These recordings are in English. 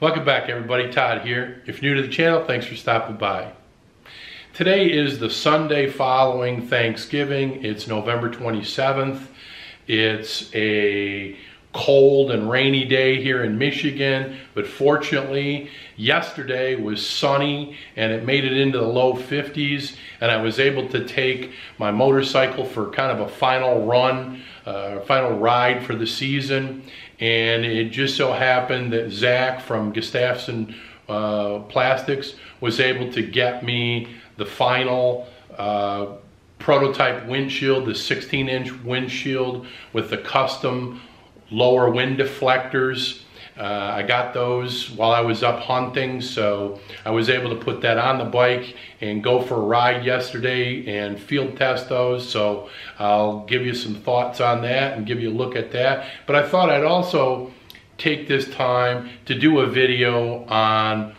Welcome back everybody, Todd here. If you're new to the channel, thanks for stopping by. Today is the Sunday following Thanksgiving. It's November 27th. It's a cold and rainy day here in Michigan, but fortunately yesterday was sunny and it made it into the low 50s and I was able to take my motorcycle for kind of a final run, uh, final ride for the season and it just so happened that Zach from Gustafsson uh, Plastics was able to get me the final uh, prototype windshield, the 16 inch windshield with the custom lower wind deflectors. Uh, I got those while I was up hunting, so I was able to put that on the bike and go for a ride yesterday and field test those. So I'll give you some thoughts on that and give you a look at that. But I thought I'd also take this time to do a video on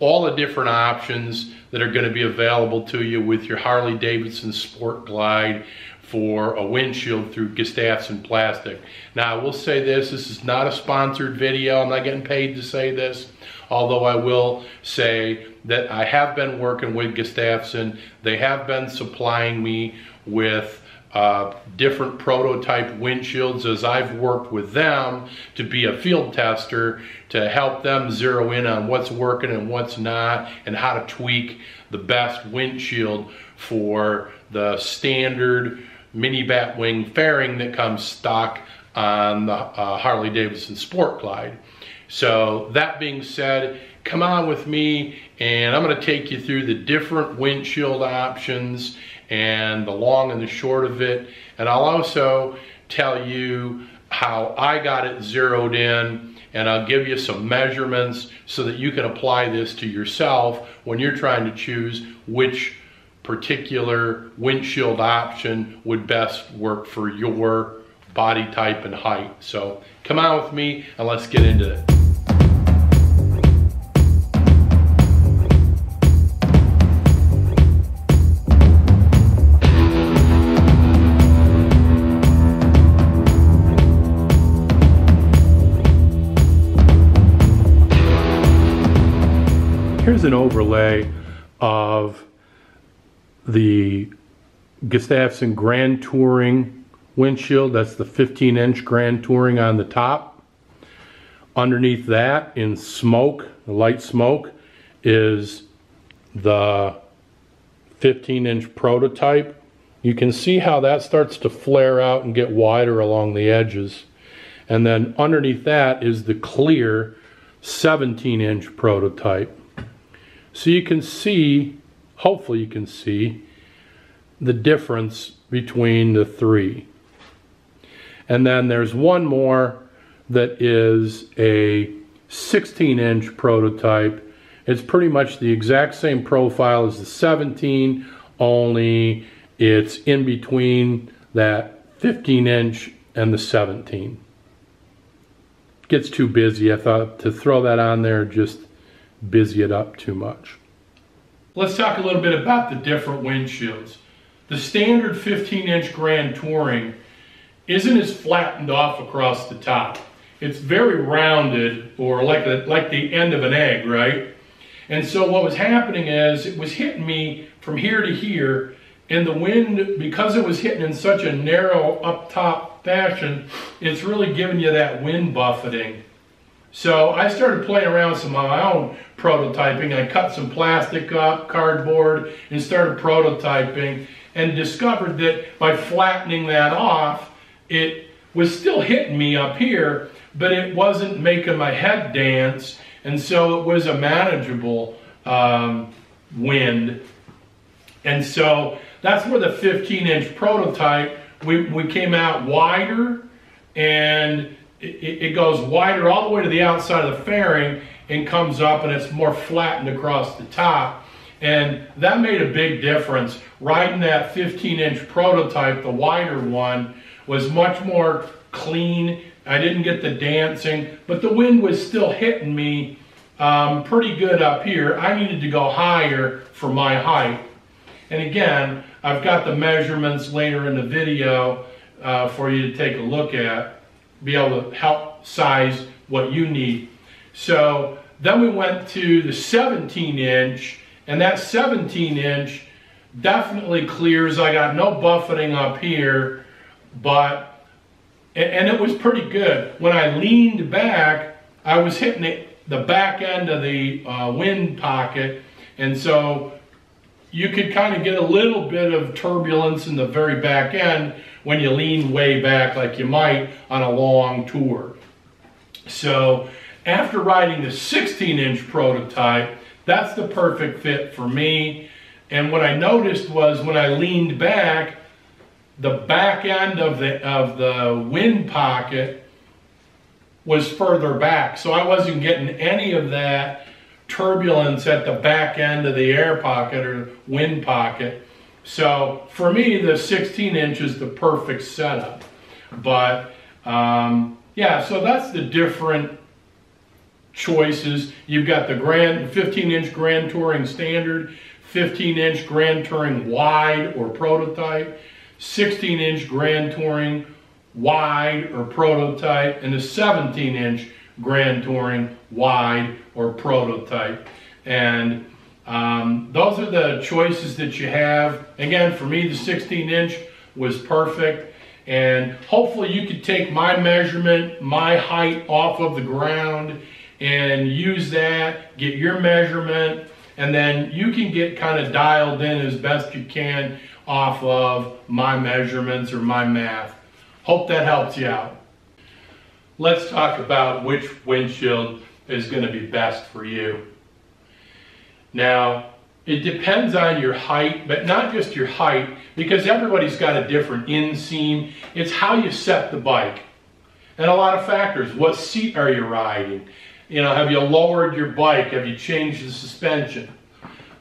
all the different options that are going to be available to you with your Harley Davidson Sport Glide for a windshield through Gustafsson Plastic. Now, I will say this, this is not a sponsored video. I'm not getting paid to say this, although I will say that I have been working with Gustafsson. They have been supplying me with uh, different prototype windshields as I've worked with them to be a field tester to help them zero in on what's working and what's not and how to tweak the best windshield for the standard mini batwing fairing that comes stock on the uh, Harley Davidson Sport Glide. So that being said, come on with me and I'm gonna take you through the different windshield options and the long and the short of it. And I'll also tell you how I got it zeroed in and I'll give you some measurements so that you can apply this to yourself when you're trying to choose which particular windshield option would best work for your body type and height. So come on with me and let's get into it. Here's an overlay of the Gustafsson Grand Touring windshield. That's the 15 inch Grand Touring on the top. Underneath that in smoke, light smoke, is the 15 inch prototype. You can see how that starts to flare out and get wider along the edges. And then underneath that is the clear 17 inch prototype. So you can see hopefully you can see the difference between the three. And then there's one more that is a 16 inch prototype. It's pretty much the exact same profile as the 17, only it's in between that 15 inch and the 17. Gets too busy. I thought to throw that on there just busy it up too much. Let's talk a little bit about the different windshields. The standard 15 inch Grand Touring isn't as flattened off across the top. It's very rounded or like, like the end of an egg, right? And so what was happening is it was hitting me from here to here and the wind, because it was hitting in such a narrow up top fashion, it's really giving you that wind buffeting. So I started playing around with some of my own prototyping. I cut some plastic up, cardboard, and started prototyping and discovered that by flattening that off, it was still hitting me up here, but it wasn't making my head dance. And so it was a manageable um, wind. And so that's where the 15 inch prototype, we, we came out wider and it, it goes wider all the way to the outside of the fairing and comes up and it's more flattened across the top. And that made a big difference. Riding that 15 inch prototype, the wider one, was much more clean. I didn't get the dancing, but the wind was still hitting me um, pretty good up here. I needed to go higher for my height. And again, I've got the measurements later in the video uh, for you to take a look at be able to help size what you need. So then we went to the 17 inch, and that 17 inch definitely clears. I got no buffeting up here, but, and it was pretty good. When I leaned back, I was hitting it, the back end of the uh, wind pocket, and so you could kind of get a little bit of turbulence in the very back end when you lean way back like you might on a long tour. So after riding the 16 inch prototype, that's the perfect fit for me. And what I noticed was when I leaned back, the back end of the, of the wind pocket was further back. So I wasn't getting any of that turbulence at the back end of the air pocket or wind pocket. So for me, the 16 inch is the perfect setup. But um, yeah, so that's the different choices. You've got the Grand 15 inch Grand Touring Standard, 15 inch Grand Touring Wide or Prototype, 16 inch Grand Touring Wide or Prototype, and the 17 inch Grand Touring Wide or Prototype. And um, those are the choices that you have. Again, for me, the 16 inch was perfect. And hopefully you could take my measurement, my height off of the ground and use that, get your measurement, and then you can get kind of dialed in as best you can off of my measurements or my math. Hope that helps you out. Let's talk about which windshield is going to be best for you. Now, it depends on your height, but not just your height, because everybody's got a different inseam. It's how you set the bike. And a lot of factors. What seat are you riding? You know, have you lowered your bike? Have you changed the suspension?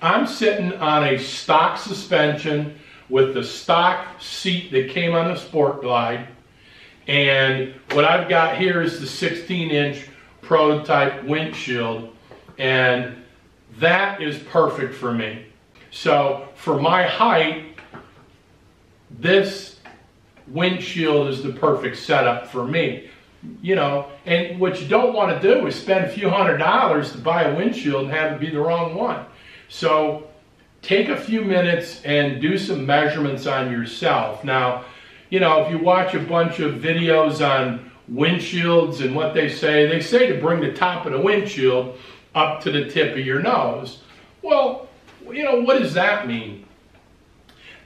I'm sitting on a stock suspension with the stock seat that came on the Sport Glide. And what I've got here is the 16 inch prototype windshield. And that is perfect for me. So for my height, this windshield is the perfect setup for me you know, and what you don't want to do is spend a few hundred dollars to buy a windshield and have it be the wrong one. So take a few minutes and do some measurements on yourself. Now, you know, if you watch a bunch of videos on windshields and what they say, they say to bring the top of the windshield up to the tip of your nose. Well, you know, what does that mean?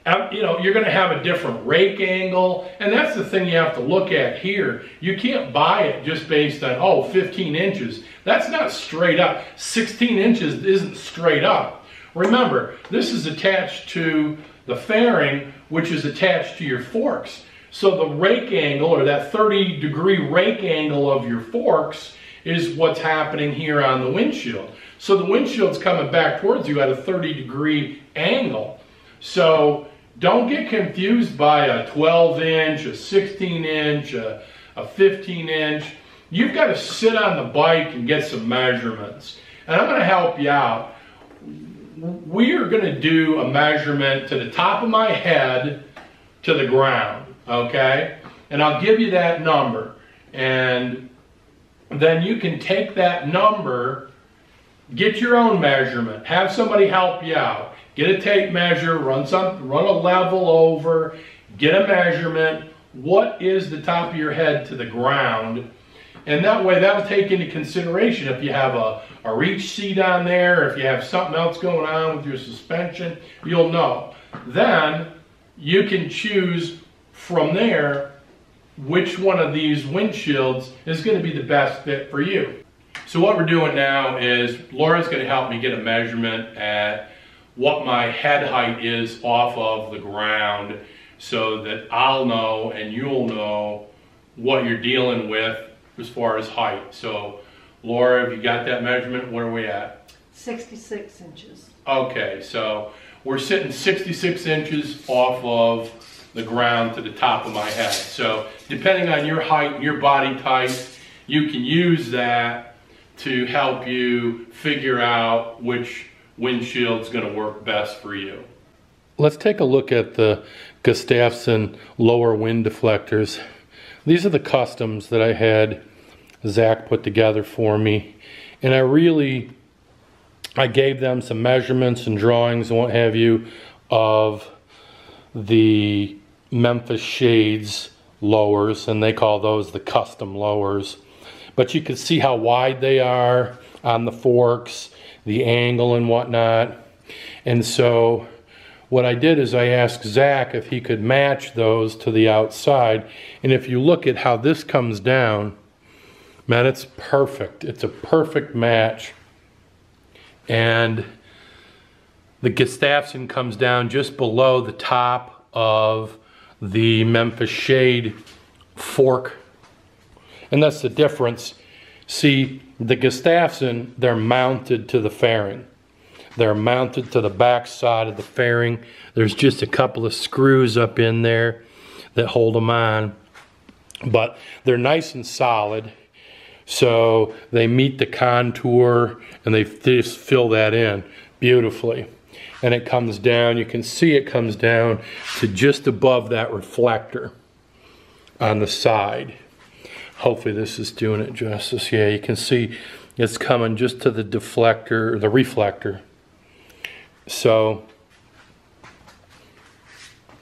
Um, you know, you're going to have a different rake angle. And that's the thing you have to look at here. You can't buy it just based on, oh, 15 inches. That's not straight up. 16 inches isn't straight up. Remember, this is attached to the fairing, which is attached to your forks. So the rake angle, or that 30 degree rake angle of your forks, is what's happening here on the windshield. So the windshield's coming back towards you at a 30 degree angle. So don't get confused by a 12 inch, a 16 inch, a, a 15 inch. You've got to sit on the bike and get some measurements. And I'm going to help you out. We are going to do a measurement to the top of my head to the ground, okay? And I'll give you that number. And then you can take that number, get your own measurement, have somebody help you out get a tape measure, run some, run a level over, get a measurement. What is the top of your head to the ground? And that way, that'll take into consideration if you have a, a reach seat on there, if you have something else going on with your suspension, you'll know. Then you can choose from there which one of these windshields is going to be the best fit for you. So what we're doing now is Laura's going to help me get a measurement at what my head height is off of the ground so that I'll know and you'll know what you're dealing with as far as height. So Laura, have you got that measurement? Where are we at? 66 inches. Okay, so we're sitting 66 inches off of the ground to the top of my head. So depending on your height and your body type, you can use that to help you figure out which windshield's going to work best for you. Let's take a look at the Gustafsson lower wind deflectors. These are the customs that I had Zach put together for me. And I really, I gave them some measurements and drawings and what have you of the Memphis Shades lowers, and they call those the custom lowers. But you can see how wide they are on the forks, the angle and whatnot. And so what I did is I asked Zach if he could match those to the outside. And if you look at how this comes down, man, it's perfect. It's a perfect match. And the Gustafsson comes down just below the top of the Memphis Shade fork. And that's the difference. See, the Gustafsson, they're mounted to the fairing. They're mounted to the back side of the fairing. There's just a couple of screws up in there that hold them on. But they're nice and solid. So they meet the contour and they just fill that in beautifully. And it comes down, you can see it comes down to just above that reflector on the side. Hopefully this is doing it justice. Yeah, you can see it's coming just to the deflector, the reflector. So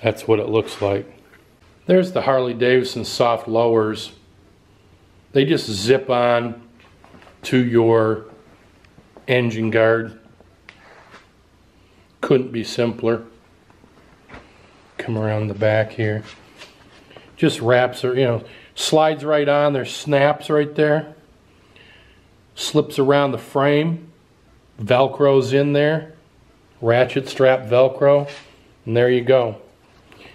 that's what it looks like. There's the Harley Davidson soft lowers. They just zip on to your engine guard. Couldn't be simpler. Come around the back here. Just wraps or you know, slides right on. There's snaps right there. Slips around the frame. Velcro's in there ratchet strap Velcro, and there you go.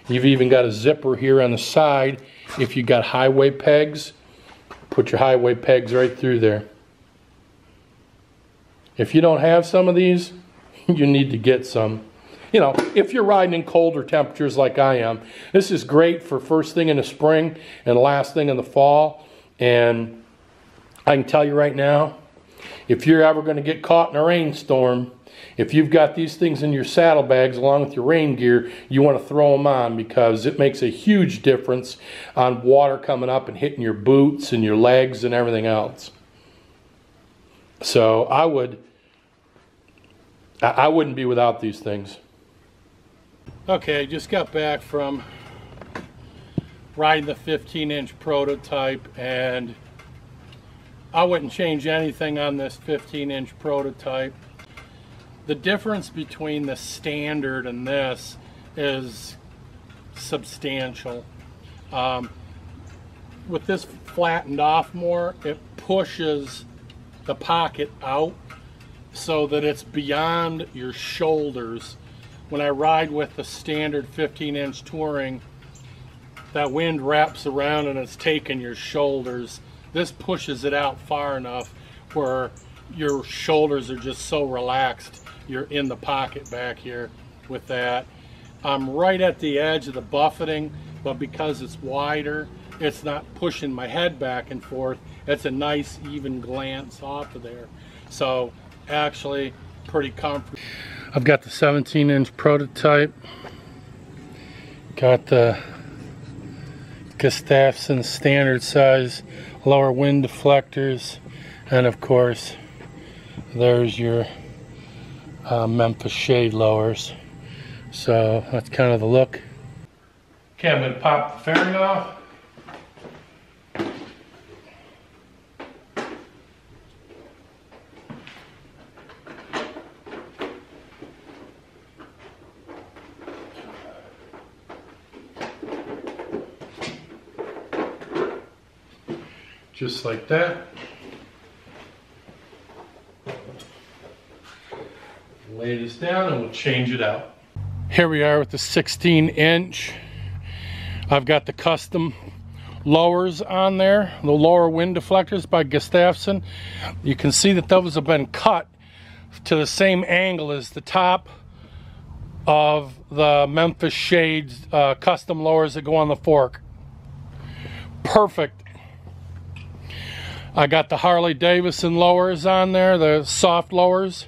You've even got a zipper here on the side. If you got highway pegs, put your highway pegs right through there. If you don't have some of these, you need to get some. You know, if you're riding in colder temperatures like I am, this is great for first thing in the spring and last thing in the fall. And I can tell you right now, if you're ever going to get caught in a rainstorm, if you've got these things in your saddlebags along with your rain gear, you want to throw them on because it makes a huge difference on water coming up and hitting your boots and your legs and everything else. So I would, I wouldn't be without these things. Okay, I just got back from riding the 15 inch prototype and I wouldn't change anything on this 15 inch prototype the difference between the standard and this is substantial. Um, with this flattened off more, it pushes the pocket out so that it's beyond your shoulders. When I ride with the standard 15 inch touring, that wind wraps around and it's taking your shoulders. This pushes it out far enough where your shoulders are just so relaxed you're in the pocket back here with that. I'm right at the edge of the buffeting, but because it's wider, it's not pushing my head back and forth. It's a nice even glance off of there. So actually pretty comfortable. I've got the 17 inch prototype. Got the Gustafsson standard size lower wind deflectors. And of course, there's your uh, Memphis shade lowers. So that's kind of the look. Okay, I'm to pop the fairing off. Just like that. lay this down and we'll change it out. Here we are with the 16 inch. I've got the custom lowers on there, the lower wind deflectors by Gustafsson. You can see that those have been cut to the same angle as the top of the Memphis Shades uh, custom lowers that go on the fork. Perfect. I got the Harley Davidson lowers on there, the soft lowers.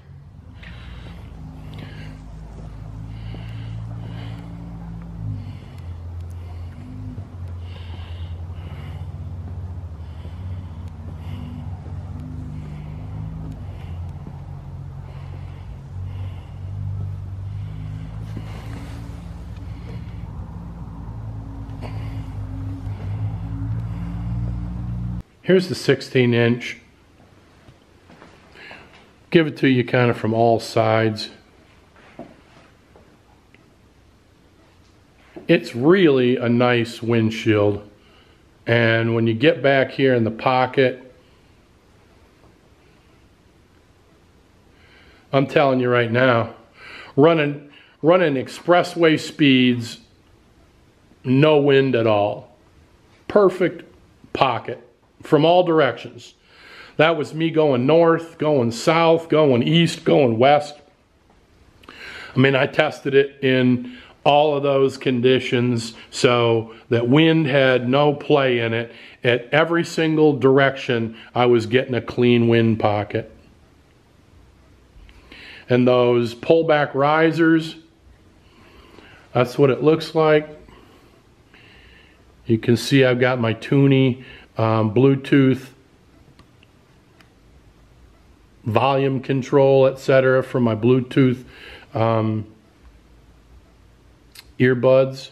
Here's the 16 inch. Give it to you kind of from all sides. It's really a nice windshield. And when you get back here in the pocket, I'm telling you right now, running running expressway speeds, no wind at all. Perfect pocket from all directions. That was me going north, going south, going east, going west. I mean, I tested it in all of those conditions so that wind had no play in it. At every single direction, I was getting a clean wind pocket. And those pullback risers, that's what it looks like. You can see I've got my Toonie um, Bluetooth volume control, etc. for my Bluetooth um, earbuds.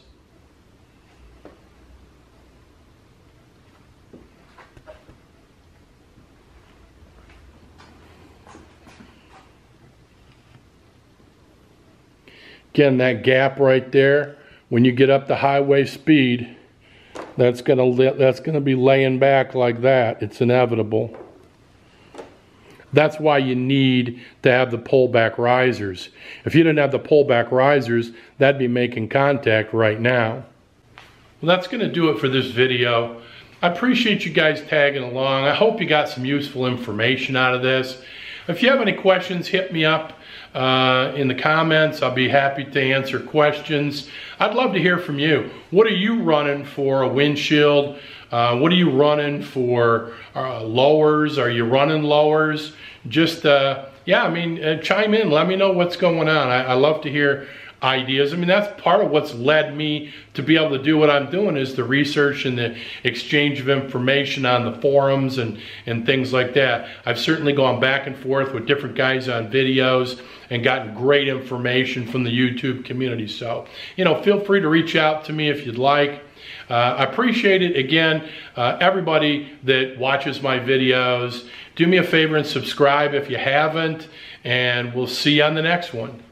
Again, that gap right there, when you get up to highway speed, that's gonna that's gonna be laying back like that. It's inevitable. That's why you need to have the pullback risers. If you didn't have the pullback risers, that'd be making contact right now. Well, that's gonna do it for this video. I appreciate you guys tagging along. I hope you got some useful information out of this. If you have any questions, hit me up uh, in the comments. I'll be happy to answer questions. I'd love to hear from you. What are you running for a windshield? Uh, what are you running for uh, lowers? Are you running lowers? Just, uh, yeah, I mean, uh, chime in. Let me know what's going on. I, I love to hear ideas. I mean, that's part of what's led me to be able to do what I'm doing is the research and the exchange of information on the forums and, and things like that. I've certainly gone back and forth with different guys on videos and gotten great information from the YouTube community. So, you know, feel free to reach out to me if you'd like. Uh, I appreciate it. Again, uh, everybody that watches my videos, do me a favor and subscribe if you haven't, and we'll see you on the next one.